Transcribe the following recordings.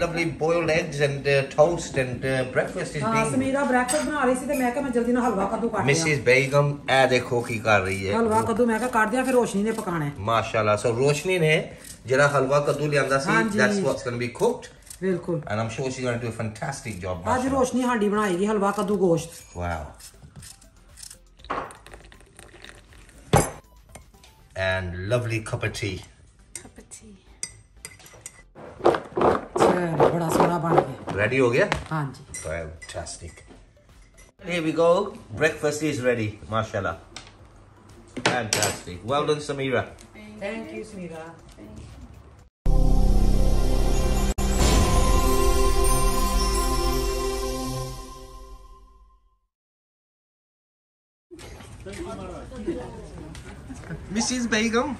got a lovely boiled eggs and uh, toast and uh, breakfast is ਹਾਂ being ਸਮੀਰਾ breakfast ਬਣਾ ਰਹੀ ਸੀ ਤੇ ਮੈਂ ਕਿਹਾ ਮੈਂ ਜਲਦੀ ਨਾਲ ਹਲਵਾ ਕੱਦੂ ਕੱਟ ਲਿਆ Mrs. Begum ਇਹ ਦੇਖੋ ਕੀ ਕਰ ਰਹੀ ਹੈ ਹਲਵਾ ਕੱਦੂ ਮੈਂ ਕਿਹਾ ਕੱਢ ਦਿਆਂ ਫਿਰ ਰੋਸ਼ਨੀ ਨੇ ਪਕਾਣਾ ਹੈ ਮਾਸ਼ਾਅੱਲਾ ਸੋ ਰੋਸ਼ਨੀ ਨੇ ਜਿਹੜਾ ਹਲਵਾ ਕੱਦੂ ਲਿਆਂਦਾ ਸੀ ਹਾਂਜੀ। that's what's going to be cooked ਬਿਲਕੁਲ and I'm sure she's going to do a fantastic job ਅੱਜ mashallah. ਰੋਸ਼ਨੀ ਹਾਂਡੀ ਬਣਾਏਗੀ ਹਲਵਾ ਕੱਦੂ ਗੋਸ਼ਤ Wow. And lovely cup of tea. बड़ा सोना बन गया रेडी हो गया हाँ जी fantastic Here we go. Breakfast is ready. Mashallah. Fantastic. Well done, Samira. Thank, Thank you, Samira. Thank you. Mrs. Begum.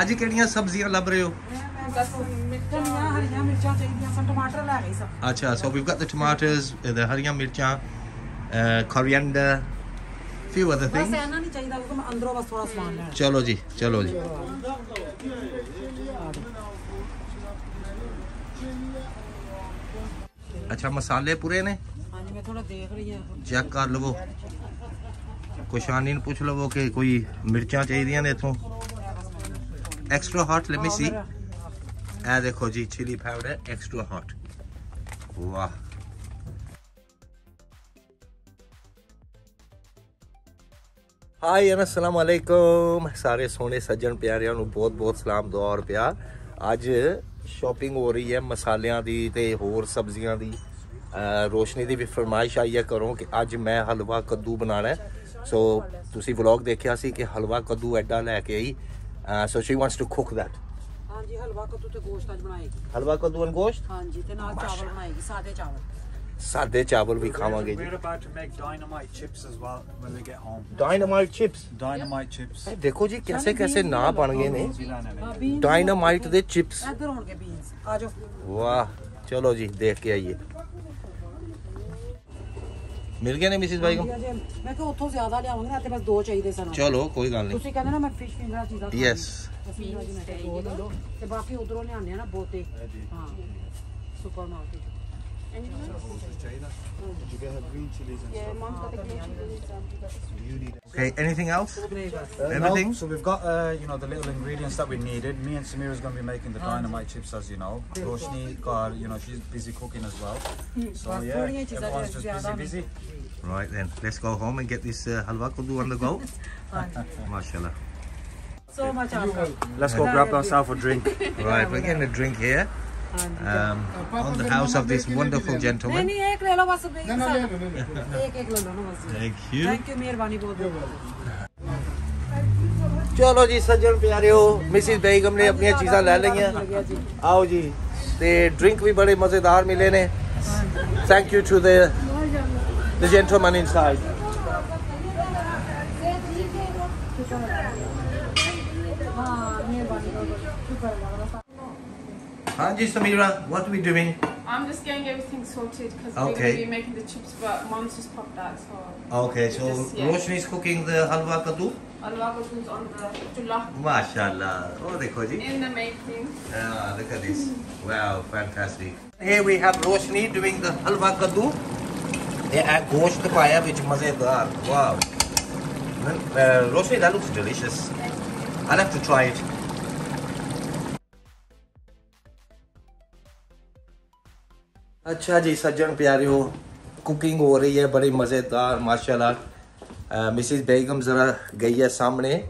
ਅੱਜ ਕਿਹੜੀਆਂ ਸਬਜ਼ੀਆਂ ਲੱਭ ਰਹੇ ਹੋ? ਮਿਰਚਾਂ ਹਰੀਆਂ ਮਿਰਚਾਂ ਚਾਹੀਦੀਆਂ ਸਨ ਟਮਾਟਰ ਲੈ ਗਈ ਸਭ ਅੱਛਾ so we've got the tomatoes uh, the ਹਰੀਆਂ ਮਿਰਚਾਂ uh, coriander few other ਬਸ ਇਹਨਾਂ ਨਹੀਂ ਚਾਹੀਦਾ ਕਿਉਂਕਿ ਮੈਂ ਅੰਦਰੋਂ ਬਸ ਥੋੜਾ ਸਮਾਨ ਲੈਣਾ ਚਲੋ ਜੀ ਚਲੋ ਜੀ। ਅੱਛਾ ਮਸਾਲੇ ਪੂਰੇ ਨੇ? ਹਾਂਜੀ ਮੈਂ ਥੋੜਾ ਦੇਖ ਰਹੀ ਹਾਂ ਚੈੱਕ ਕਰ ਲਵੋ। ਕੁਸ਼ਾਨੀ ਨੂੰ ਪੁੱਛ ਲਵੋ ਕਿ ਕੋਈ ਮਿਰਚਾਂ ਚਾਹੀਦੀਆਂ ਨੇ ਇਥੋਂ? Extra hot let me see ਇਹ ਦੇਖੋ ਜੀ ਚਿਲੀ ਪਾਊਡਰ ਐਕਸਟਰਾ ਹੌਟ ਵਾਹ ਹਾਈ ਅਸਲਾਮ ਅਲੈਕੁਮ ਸਾਰੇ ਸੋਹਣੇ ਸੱਜਣ ਪਿਆਰਿਆਂ ਨੂੰ ਬਹੁਤ ਬਹੁਤ ਸਲਾਮ ਦੁਆ ਔਰ ਪਿਆਰ ਅੱਜ ਸ਼ਾਪਿੰਗ ਹੋ ਰਹੀ ਹੈ ਮਸਾਲਿਆਂ ਦੀ ਤੇ ਹੋਰ ਸਬਜ਼ੀਆਂ ਦੀ ਰੋਸ਼ਨੀ ਦੀ ਵੀ ਫਰਮਾਇਸ਼ ਆਈ ਹੈ ਕਰੋ ਕਿ ਅੱਜ ਮੈਂ ਹਲਵਾ ਕੱਦੂ ਬਣਾਉਣਾ ਹੈ ਸੋ ਤੁਸੀਂ ਵਲੌਗ ਦੇਖਿਆ ਸੀ ਕਿ ਹਲਵਾ ਕੱਦੂ ਐਡਾ ਲੈ ਕੇ ਆਈ हाँ so she wants to cook that हाँ जी हलवा कद्दू ते तो तो गोश्त आज बनाएगी। हलवा कद्दू एंड गोश्त? हाँ जी ते नाल चावल बनाएगी सादे चावल। सादे चावल भी खावांगे जी। डायनामाइट चिप्स डायनामाइट चिप्स देखो जी कैसे कैसे ना बन गए ने डायनामाइट हाँ, दे चिप्स इधर होंगे बीन्स आ जाओ। वाह चलो जी देख के आइए। ਮਿਲ ਗਏ ਨੇ ਮਿਸਿਸ ਬਾਈ ਹਾਂਜੀ, ਹਾਂਜੀ। ਮੈਂ ਕਿਹਾ ਉੱਥੋਂ ਜ਼ਿਆਦਾ ਲਿਆਵਾਂਗੇ ਨਾ ਤੇ ਬਸ ਦੋ ਚਾਹੀਦੇ ਸਨ ਚਲੋ ਕੋਈ ਗੱਲ ਨਹੀਂ ਤੁਸੀਂ ਕਹਿੰਦੇ ਨਾ ਮੈਂ ਫਿਸ਼ ਫਿੰਗਰ ਚੀਜ਼ਾਂ ਖਾਣੀਆਂ। Yes. ਅਸੀਂ ਭਾਜੀ ਮੈਂ ਕਿਹਾ ਦੋ ਲੈ ਲਓ ਤੇ ਬਾਕੀ ਉਧਰੋਂ ਲਿਆਉਂਦੇ ਆ ਨਾ ਬੋਤੇ ਹਾਂ super Okay, anything else? Uh, anything? No, so we've got, uh, you know, the little ingredients that we needed. Me and Samira's going to be making the dynamite chips, as you know. Roshni, got, you know, she's busy cooking as well. So yeah, everyone's just busy, busy. Right then, let's go home and get this uh, halwa kudu on the go. Mashallah. So much Let's go grab ourselves a drink. right, we're getting a drink here um, on the house of this wonderful नहीं gentleman. नहीं एक ले लो बस एक एक एक ले लो ना बस Thank you. थैंक यू मेहरबानी बहुत बहुत ਚਲੋ ਜੀ ਸੱਜਣ ਪਿਆਰਿਓ ਮਿਸਿਸ ਬੇਗਮ ਨੇ ਆਪਣੀਆਂ ਚੀਜ਼ਾਂ ਲੈ ਲਈਆਂ ਆਓ ਜੀ ਤੇ ਡਰਿੰਕ ਵੀ ਬੜੇ ਮਜ਼ੇਦਾਰ ਮਿਲੇ ਨੇ thank you to the the gentleman inside Hanji Samira, what are we doing? I'm just getting everything sorted because okay. we're be making the chips, but mom's just popped out, so. Okay, so just, yeah. Roshni is cooking the halwa kadu. Halwa kadu is on the chullah. MashaAllah. Oh, dekho ji. In the making. Ah, look at this. wow, fantastic. Here we have Roshni doing the halwa kadu. They add ghost paya, which mazedar. Wow. Hmm, uh, Roshni, that looks delicious. I'll have to try it. ਅੱਛਾ ਜੀ ਸੱਜਣ ਪਿਆਰਿਓ cooking ਹੋ ਰਹੀ ਹੈ ਬੜੀ ਮਜ਼ੇਦਾਰ ਮਾਸ਼ਾਅੱਲਾ ਮਿਸਿਸ ਬੇਗਮ ਜ਼ਰਾ ਗਈ ਹੈ ਸਾਹਮਣੇ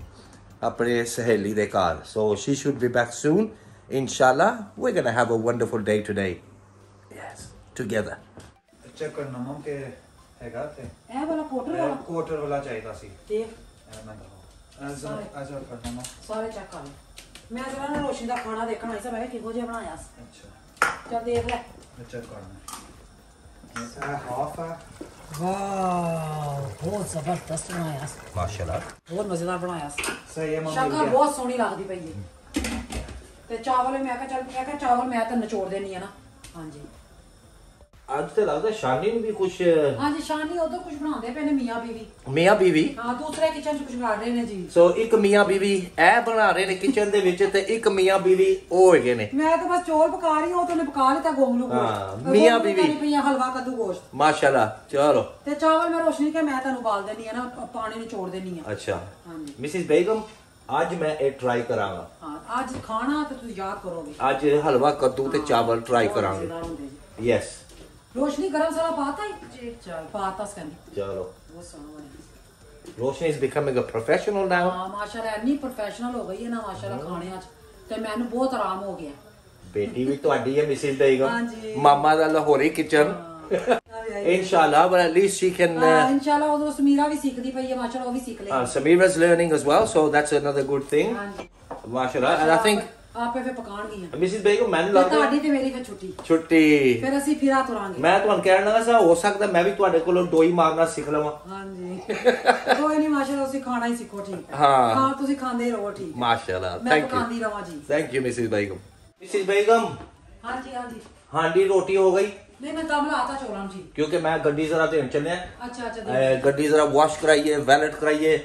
ਆਪਣੇ ਸਹੇਲੀ ਦੇ ਘਰ so she should be back soon ਇਨਸ਼ਾਅੱਲਾ we going to have a wonderful day today yes together Check ਕਰਨਾ ਮਮ ਕਿ ਹੈਗਾ ਤੇ ਇਹ ਵਾਲਾ ਕੋਟਰ ਵਾਲਾ ਕੁਆਟਰ ਵਾਲਾ ਚਾਹੀਦਾ ਸੀ ਦੇਖ ਇਹ ਮੈਂ ਦਵਾਂ ਐਜ਼ ਐਜ਼ ਕਰਨਾ ਮਮ ਸਾਰੇ ਚੈੱਕ ਕਰ ਲਓ ਮੈਂ ਜਰਾ ਨਾ ਰੋਸ਼ਨੀ ਦਾ ਖਾਣਾ ਦੇਖਣ ਆਈ ਸੀ ਮੈਂ ਕਿਹਾ ਕਿਹੋ ਜਿਹਾ ਬਣਾਇਆ ਸੀ ਅੱਛਾ ਚੱਲ ਦੇਖ ਲੈ ਮੈਂ ਚੈੱਕ ਕਰਨਾ ਇਹ ਹਾਫ ਆ ਵਾਓ ਬਹੁਤ ਜ਼ਬਰਦਸਤ ਬਣਾਇਆ ਸੀ ਮਾਸ਼ਾਅੱਲਾ ਬਹੁਤ ਮਜ਼ੇਦਾਰ ਬਣਾਇਆ ਸੀ ਸਹੀ ਹੈ ਸ਼ਕਲ ਮਮ ਬਹੁਤ ਸੋਹਣੀ ਲੱਗਦੀ ਪਈ ਹੈ ਤੇ ਚਾਵਲ ਮੈਂ ਕਿਹਾ ਚੱਲ ਮੈਂ ਕਿਹਾ ਚਾਵਲ ਮੈਂ ਤਾਂ ਨਿਚੋੜ ਦੇਣੀ ਆ ਨਾ। ਹਾਂਜੀ। ਅੱਜ ਤੇ ਲੱਗਦਾ ਸ਼ਾਨੀ ਨੂੰ ਵੀ ਕੁਝ ਹਾਂਜੀ ਸ਼ਾਨੀ ਉਧਰ ਕੁਝ ਬਣਾਉਂਦੇ ਪਏ ਨੇ ਮੀਆਂ ਬੀਵੀ। ਮੀਆਂ ਬੀਵੀ? ਹਾਂ ਦੂਸਰੇ ਕਿਚਨ 'ਚ ਕੁਝ ਕਰ ਰਹੇ ਨੇ ਜੀ। ਸੋ ਇੱਕ ਮੀਆਂ ਬੀਵੀ ਇਹ ਬਣਾ ਰਹੇ ਨੇ ਕਿਚਨ ਦੇ ਵਿੱਚ ਤੇ ਇੱਕ ਮੀਆਂ ਬੀਵੀ ਉਹ ਹੈਗੇ ਨੇ। ਮੈਂ ਤਾਂ ਬਸ ਚੌਲ ਪਕਾ ਰਹੀ ਹਾਂ ਉਹ ਤਾਂ ਉਹਨੇ ਪਕਾ ਲਿੱਤਾ ਗੋਂਗਲੂ ਹਾਂ, ਮੀਆਂ ਬੀਵੀ। ਬਣੀ ਪਈਆਂ ਹਲਵਾ ਕੱਦੂ ਗੋਸ਼ਤ। ਮਾਸ਼ਾਅੱਲਾ ਚਲੋ। ਤੇ ਚਾਵਲ ਮੈਂ ਰੋਸ਼ਨੀ ਕਿ ਮੈਂ ਤੁਹਾਨੂੰ ਉਬਾਲ ਦੇਣੀ ਆ ਨਾ ਪਾਣੀ ਨੂੰ ਛੋੜ ਦੇਣੀ ਆ ਅੱਛਾ। ਹਾਂਜੀ। ਮਿਸਿਸ ਬੇਗਮ ਅੱਜ ਮੈਂ ਇਹ ਟਰਾਈ ਕਰਾਂਗਾ। ਹਾਂ ਅੱਜ ਖਾਣਾ ਤੇ ਤੁਸੀਂ ਯਾਦ ਕਰੋਗੇ। ਅੱਜ ਹਲਵਾ ਕੱਦੂ ਤੇ ਚਾਵਲ ਟਰਾਈ ਕਰਾਂਗੇ। ਯੈਸ ਰੋਸ਼ਨੀ ਗਰਮ ਮਸਾਲਾ ਪਾਤਾ ਹੀ ਜੀ ਚਲ ਪਾਤਾ ਸਕੰਦ ਚਲੋ ਬਹੁਤ ਸੋਹਣਾ ਬਣਿਆ ਰੋਸ਼ਨੀ is becoming a professional now ਹਾਂ ਮਾਸ਼ਾਅੱਲਾ ਇੰਨੀ ਪ੍ਰੋਫੈਸ਼ਨਲ ਹੋ ਗਈ ਹੈ ਨਾ ਮਾਸ਼ਾਅੱਲਾ ਖਾਣਿਆਂ 'ਚ ਤੇ ਮੈਨੂੰ ਬਹੁਤ ਆਰਾਮ ਹੋ ਗਿਆ ਬੇਟੀ ਵੀ ਤੁਹਾਡੀ ਹੈ ਮਿਸਿਸ ਬੇਗਮ ਹਾਂਜੀ। ਮਾਮਾ ਦਾ ਲਾਹੌਰੀ ਕਿਚਨ ਇਨਸ਼ਾਅੱਲਾ but at least she can uh, ਇਨਸ਼ਾਅੱਲਾ ਉਦੋਂ ਸਮੀਰਾ ਵੀ ਸਿੱਖਦੀ ਪਈ ਹੈ ਮਾਸ਼ਾਅੱਲਾ ਉਹ ਵੀ ਸਿੱਖ uh, ਲੇਗੀ Samira's learning as well so that's another good thing ਹਾਂਜੀ ਮਾਸ਼ਾਅੱਲਾ and I think ਆਪੇ ਫੇ ਪਕਾਣਗੀਆਂ ਮਿਸਿਸ ਬੇਗਮ ਮੈਨੂੰ ਲੱਗਦਾ ਤੁਹਾਡੀ ਤੇ ਮੇਰੀ ਫੇ ਛੁੱਟੀ। ਛੁੱਟੀ। ਫਿਰ ਅਸੀਂ ਫਿਰਾ ਤੁਰਾਂਗੇ। ਮੈਂ ਤੁਹਾਨੂੰ ਕਹਿਣ ਲੱਗਾ ਸੀ ਹੋ ਸਕਦਾ ਮੈਂ ਵੀ ਤੁਹਾਡੇ ਕੋਲੋਂ ਡੋਈ ਮਾਰਨਾ ਸਿੱਖ ਲਵਾਂ। ਹਾਂਜੀ। ਕੋਈ ਨਹੀਂ ਮਾਸ਼ਾਅੱਲਾ ਤੁਸੀਂ ਖਾਣਾ ਹੀ ਸਿੱਖੋ ਠੀਕ ਹੈ। ਹਾਂ। ਤੁਸੀਂ ਖਾਂਦੇ ਰਹੋ ਠੀਕ ਹੈ। ਮਾਸ਼ਾਅੱਲਾ ਥੈਂਕ ਯੂ ਪਕਾਉਂਦੀ ਰਵਾਂ ਜੀ। Thank you mrs Begum. Mrs Begum ਹਾਂਜੀ ਹਾਂਜੀ। ਹਾਂਡੀ ਰੋਟੀ ਹੋ ਗਈ। ਨਹੀਂ ਮੈਂ ਦਮ ਲਾਤਾ ਚੋਲਾਂ ਨੂੰ ਜੀ। ਕਿਉਂਕਿ ਮੈਂ ਗੱਡੀ ਜ਼ਰਾ ਦੇਣ ਚੱਲਿਆ। ਅੱਛਾ ਅੱਛਾ। ਗੱਡੀ ਜ਼ਰਾ ਵਾਸ਼ ਕਰਾਈਏ ਵੈਲਟ ਕਰਾਈਏ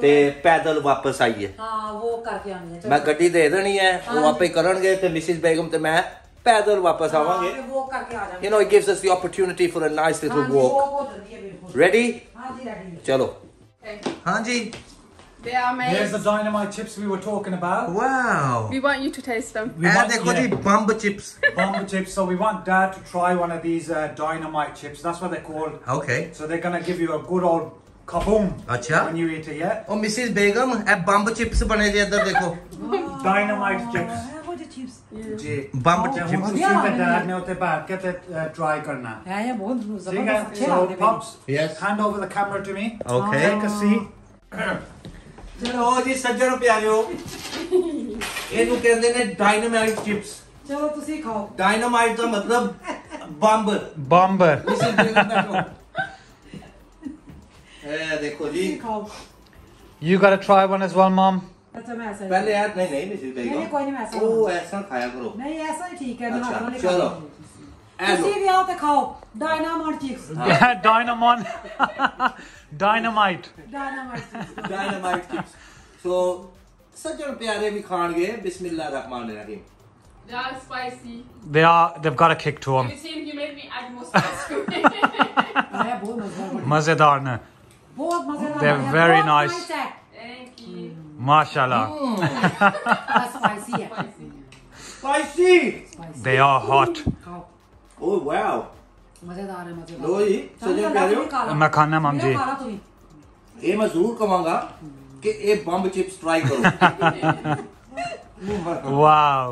ਤੇ ਪੈਦਲ ਵਾਪਸ ਆਈਏ। ਹਾਂ ਉਹ ਕਰਕੇ ਆਣੀ ਹੈ ਮੈਂ ਗੱਡੀ ਦੇ ਦੇਣੀ ਹੈ ਉਹ ਆਪੇ ਕਰਨਗੇ ਤੇ ਮਿਸਿਸ ਬੇਗਮ ਤੇ ਮੈਂ ਪੈਦਲ ਵਾਪਸ ਆਵਾਂਗੇ। ਉਹ ਕਰਕੇ ਆ ਜਾਵਾਂਗੇ। Gives us the opportunity for a nice little ਹਾਂਜੀ walk ਉਹ ਬਹੁਤ ਜਲਦੀ ਹੈ ਹਾਂਜੀ ਰੈਡੀ ਚਲੋ। Okay. ਹਾਂਜੀ They are amazing. There's the dynamite chips we were talking about. Wow. We want you to taste them. We and they're called yeah. chips. Bomba chips. So we want Dad to try one of these uh, dynamite chips. That's what they're called. Okay. So they're going to give you a good old kaboom अच्छा when you eat it yeah Oh, Mrs. Begum, अब बम्ब chips. बने chips. इधर देखो dynamite chips जी chips. Chips उसी दरार में होते बाहर कहते ट्राई करना है ये बहुत जबरदस्त अच्छे लग रहे हैं pops yes to me Okay. take a seat ਚਲੋ ਜੀ ਸੱਜਣ ਪਿਆਰਿਓ ਇਹਨੂੰ ਕਹਿੰਦੇ ਨੇ ਡਾਇਨਾਮਾਈਟ ਚਿਪਸ ਚਲੋ ਤੁਸੀਂ ਖਾਓ ਡਾਇਨਾਮਾਈਟ ਦਾ ਮਤਲਬ ਬੰਬ bomber ਮਿਸਿਸ ਬੇਗਮ ਬੈਠੋ ਇਹ ਦੇਖੋ ਜੀ ਤੁਸੀਂ ਖਾਓ you gotta try one as well mom ਅੱਛਾ ਮੈਂ ਐਸਾ ਹੀ- ਪਹਿਲੇ ਯਾਰ ਨਹੀਂ ਨਹੀਂ ਮਿਸਿਸ ਨਹੀਂ, ਬੇਗਮ ਨਹੀਂ, ਕੋਈ ਨਹੀਂ, ਮੈਂ ਐਸਾ ਉਹ ਐਸਾ ਖਾਇਆ ਕਰੋ ਨਹੀਂ ਐਸਾ ਹੀ you see the other cow, Dynamartix. Yeah, Dynamon. Dynamite. Dynamartix. Dynamite kicks. So, सज्जन प्यारे भी खाएंगे बिस्मिल्लाह रहमान रहीम. They are spicy. They are. They've got a kick to them. You see, you made me add more spice. मजेदार ने. बहुत They're very nice. Thank you. Hmm. Mashallah. Mm. spicy. Spicy. They are hot. Oh wow मजेदार है मजेदार लो जी सजा कह रहे हो मैं खाना माम जी ये मैं जरूर कहूंगा कि ये बम चिप्स ट्राई करो wow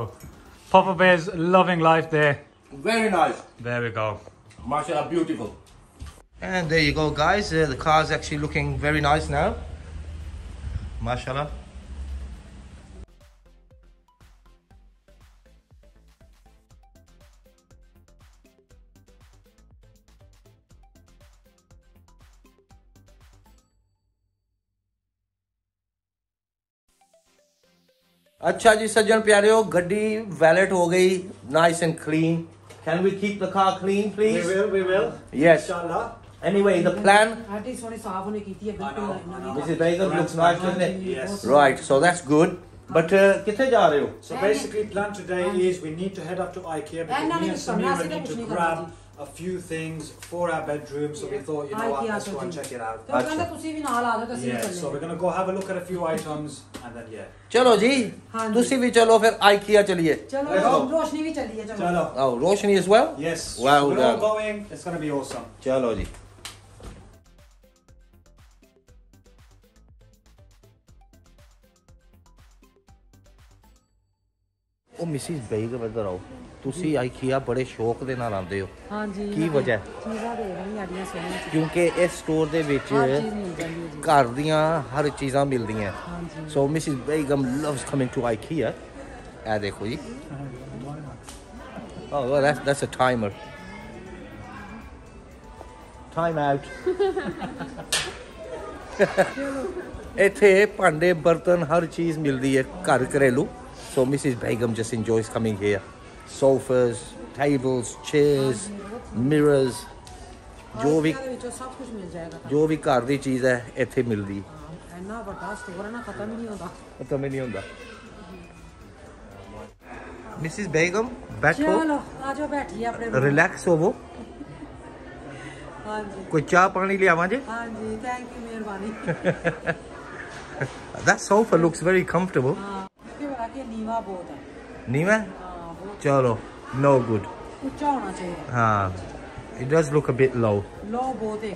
Papa Bear's loving life there. Very nice. There we go. MashaAllah, beautiful. And there you go, guys. Uh, the car's actually looking very nice now. MashaAllah. अच्छा जी सज्जन प्यारे गड्डी वैलेट हो गई nice and clean Can we keep the car clean, please? We will, we will. Yes. Inshallah. Anyway, the plan. Mrs. Begum looks nice, doesn't it? Yes. Right, so that's good. But kithe ja rahe ho? So basically, plan today is we need to head up to IKEA because me and Samir need to grab a few things for our bedroom. So yeah. we thought, you know what, let's go and check it out. Yeah, so we're gonna go have a look at a few items and then yeah. चलो जी दूसरी भी चलो फिर IKEA चलिए। चलो रोशनी भी चलिए चलो। आओ रोशनी as well? Yes. Wow we're all going. It's going to be awesome. चलो जी। ਉਹ ਮਿਸਿਸ ਬੇਗਮ ਇੱਧਰ ਆਓ। ਤੁਸੀਂ ਆਈਕੀਆ ਬੜੇ ਸ਼ੌਕ ਦੇ ਨਾਲ ਆਉਂਦੇ ਹੋ। ਹਾਂਜੀ ਕੀ ਵਜ੍ਹਾ? ਹੈ? ਚੀਜ਼ਾਂ ਦੇ ਰਹੀ ਆਡੀਆਂ ਸੋਹਣੀਆਂ ਕਿਉਂਕਿ ਇਸ ਸਟੋਰ ਦੇ ਵਿੱਚ ਹਰ ਚੀਜ਼ ਮਿਲ ਜਾਂਦੀ ਹੈ ਜੀ। ਘਰ ਦੀਆਂ ਹਰ ਚੀਜ਼ਾਂ ਮਿਲਦੀਆਂ। ਹਾਂਜੀ। So Mrs Begum loves coming to IKEA ਇਹ ਦੇਖੋ ਜੀ। Oh, well, that's that's a timer. Time out. ਇੱਥੇ ਭਾਂਡੇ ਬਰਤਨ ਹਰ ਚੀਜ਼ ਮਿਲਦੀ ਹੈ ਘਰ ਘਰੇਲੂ। ਸੋ Mrs Begum just enjoys coming here sofas tables chairs mirrors ਜੋ ਵੀ ਇਹਦੇ ਵਿੱਚੋਂ ਸਭ ਕੁਝ ਮਿਲ ਜਾਏਗਾ ਜੋ ਵੀ ਘਰ ਦੀ ਚੀਜ਼ ਹੈ ਇੱਥੇ ਮਿਲਦੀ ਤੁਹਾਨੂੰ। ਇੰਨਾ ਵੱਡਾ ਸਟੋਰ ਹੈ ਨਾ ਖਤਮ ਹੀ ਨਹੀਂ ਹੁੰਦਾ ਪਤਾ ਨਹੀਂ ਹੁੰਦਾ ਮਿਸਿਸ ਬੇਗਮ ਬੈਠੋ ਚਲੋ ਆਜੋ ਬੈਠੀਏ ਆਪਣੇ room। ਰਿਲੈਕਸ ਹੋਵੋ ਹਾਂਜੀ ਕੋਈ ਚਾਹ ਪਾਣੀ ਲਿਆਵਾਂ ਜੇ ਹਾਂਜੀ ਥੈਂਕ ਯੂ ਮਿਹਰਬਾਨੀ that sofa looks very comfortable ਹਾਂ ਕਿ ਬੜਾ ਕਿ ਨੀਵਾ ਬਹੁਤ ਹੈ ਨੀਵਾ ਹਾਂ ਬਹੁਤ ਚਲੋ no good ਉੱਚਾ ਹੋਣਾ ਚਾਹੀਦਾ ਹਾਂ it does look a bit low ਲੋ ਬਹੁਤ ਹੈ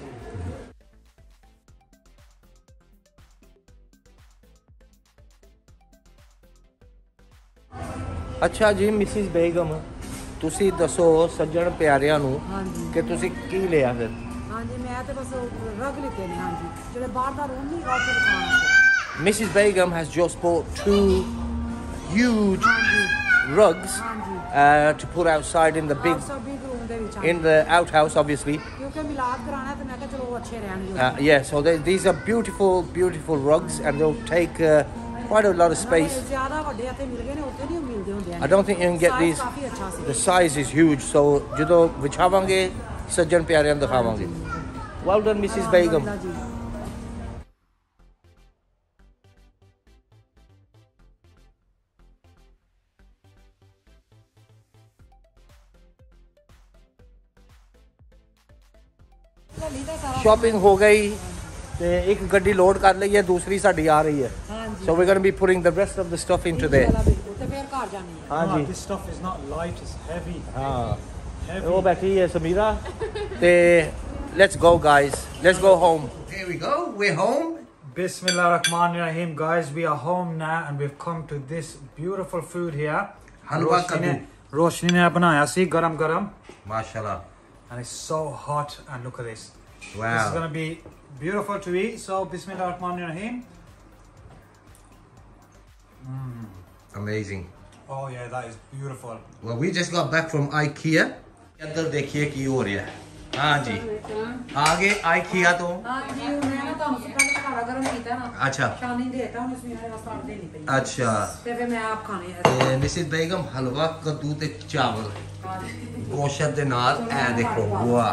ਅੱਛਾ ਜੀ ਮਿਸਿਸ ਬੇਗਮ ਤੁਸੀਂ ਦੱਸੋ ਸੱਜਣ ਪਿਆਰਿਆਂ ਨੂੰ ਹਾਂਜੀ ਕਿ ਤੁਸੀਂ ਕੀ ਲਿਆ ਫਿਰ ਹਾਂਜੀ ਮੈਂ ਤੇ ਬਸ ਰਗ ਲਿੱਤੇ ਨੇ ਹਾਂਜੀ ਜਿਹੜੇ ਬਾਹਰ ਦਾ ਰੂਮ ਨਹੀਂ ਉੱਥੇ ਦਿਖਾਉਣਾ Mrs. Begum has just bought two huge rugs uh, to put outside in the big in the outhouse obviously. uh, yeah so they, these are beautiful beautiful rugs and they'll take uh, quite a lot of space. I don't think you can get these the size is huge so well done mrs begum. Shopping ਹੋ ਗਈ ਤੇ ਇੱਕ ਗੱਡੀ load ਕਰ ਲਈ ਹੈ ਦੂਸਰੀ ਸਾਡੀ ਆ ਰਹੀ ਹੈ ਹਾਂਜੀ so we're going to be putting the rest of the stuff into there ਵਾਲਾ ਬਿਲਕੁਲ ਤੇ ਫਿਰ ਘਰ ਜਾਣੀ ਹੈ ਹਾਂਜੀ Ah, this stuff is not light, it's heavy. ਹਾਂ Heavy. ਉਹ ਬੈਠੀ ਹੈ ਸਮੀਰਾ ਤੇ let's go guys let's go home here we go we're home Bismillah Rahman Rahim, guys. We are home now and we've come to this beautiful food here. Halwa Roshni ne- kaddu. Roshni ne banaya see garam garam mashallah and it's so hot and look at this. Wow. This is gonna be beautiful to eat. So, Bismillah ar Rahim. Mm. Amazing. Oh yeah, that is beautiful. Well, we just got back from IKEA. अंदर देखिए की हो रहा है हाँ जी आगे आई किया तो अच्छा अच्छा निशित बेगम हलवा कद्दू ते चावल गोशत दे नाल ए देखो वाह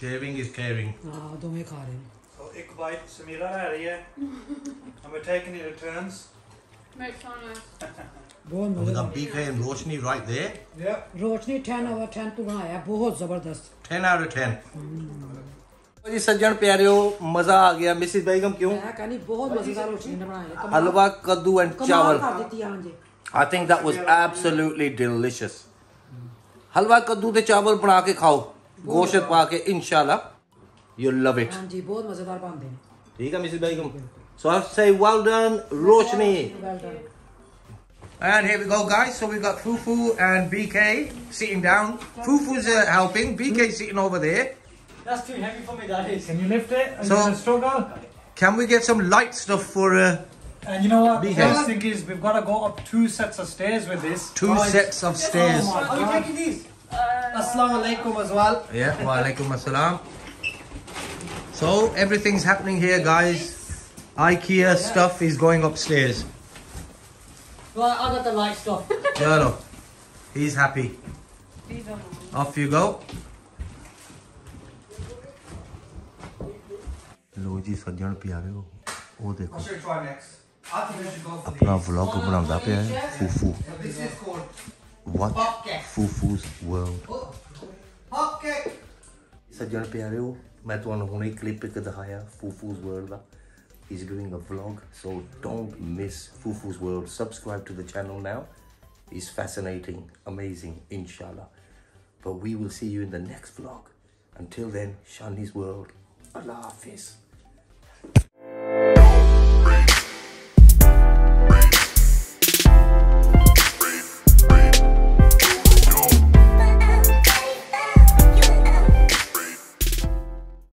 शेविंग इज़ केयरिंग हाँ दो में खा रहे हैं। तो एक बाइट समीरा रह रही है। हम टेकिंग इन रिटर्न्स Makes बहुत मज़ा रोशनी राइट देयर या रोशनी 10 ओवर 10 तो बनाया बहुत ज़बरदस्त। 10 आउट ऑफ़ 10 जी सज्जन प्यारियो मज़ा आ गया। मिसेस बेगम क्यों? Halwa kaddu and chawal. I think that was absolutely delicious halwa kaddu chawal बना के खाओ। गोशत पा के इनशाला यू लव इट जी बहुत मजेदार पाते हैं ठीक है Mrs Begum so I say well done Roshni And here we go, guys. So we've got Fufu and BK sitting down. Fufu's uh, helping. BK sitting over there. That's too heavy for me, that is. Can you lift it? And so, struggle? can we get some light stuff for... Uh, and you know what? BK? The first thing is we've got to go up two sets of stairs with this. Two guys. sets of stairs. Oh, Are you taking these? Assalamu alaikum as well. Yeah, wa alaikum assalam. So everything's happening here, guys. IKEA stuff is going upstairs. Right, I got the light stuff. Chalo. He's happy. Off you go. ਲੋ ਜੀ ਸੱਜਣ ਪਿਆਰਿਓ ਉਹ ਦੇਖੋ What should we try next? I think we should go for ਆਪਣਾ these. Vlog ਬਣਾਉਂਦਾ ਪਿਆ ਹੈ ਫੂਫੂ This is called what Popcake. ਫੂਫੂਸ world hot cake. ਸੱਜਣ ਪਿਆਰਿਓ ਮੈਂ ਤੁਹਾਨੂੰ ਹੁਣੇ ਕਲਿੱਪ ਇੱਕ ਦਿਖਾਇਆ ਫੂਫੂਸ world the he's doing a vlog so don't miss fufu's world subscribe to the channel now he's fascinating amazing inshallah but we will see you in the next vlog until then shani's world allah hafiz